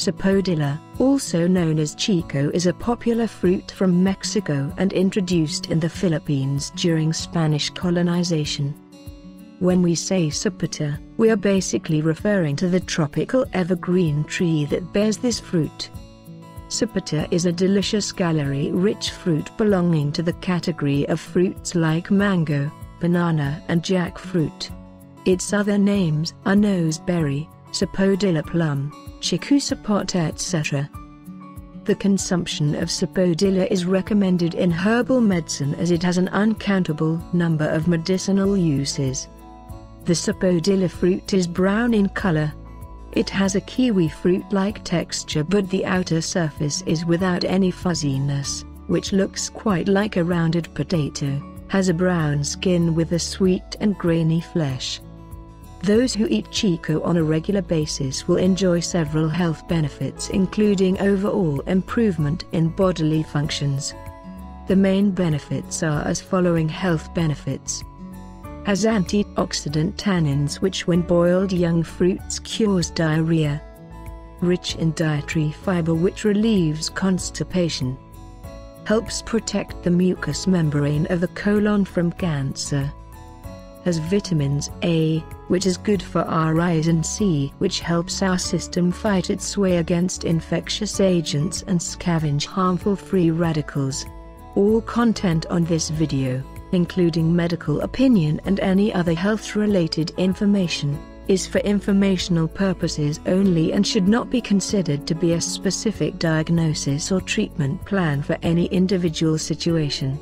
Sapodilla, also known as chico is a popular fruit from Mexico and introduced in the Philippines during Spanish colonization. When we say sapota, we are basically referring to the tropical evergreen tree that bears this fruit. Sapota is a delicious calorie-rich fruit belonging to the category of fruits like mango, banana and jackfruit. Its other names are noseberry, sapodilla plum, chiku sapota etc. The consumption of sapodilla is recommended in herbal medicine as it has an uncountable number of medicinal uses. The sapodilla fruit is brown in color, it has a kiwi fruit-like texture but the outer surface is without any fuzziness, which looks quite like a rounded potato, has a brown skin with a sweet and grainy flesh. Those who eat Chico on a regular basis will enjoy several health benefits including overall improvement in bodily functions. The main benefits are as following health benefits has antioxidant tannins which when boiled young fruits cures diarrhea. Rich in dietary fiber which relieves constipation. Helps protect the mucous membrane of the colon from cancer. Has vitamins A, which is good for our eyes and C which helps our system fight its way against infectious agents and scavenge harmful free radicals. All content on this video including medical opinion and any other health-related information, is for informational purposes only and should not be considered to be a specific diagnosis or treatment plan for any individual situation.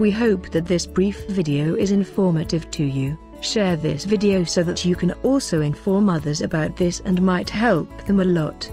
We hope that this brief video is informative to you. Share this video so that you can also inform others about this and might help them a lot.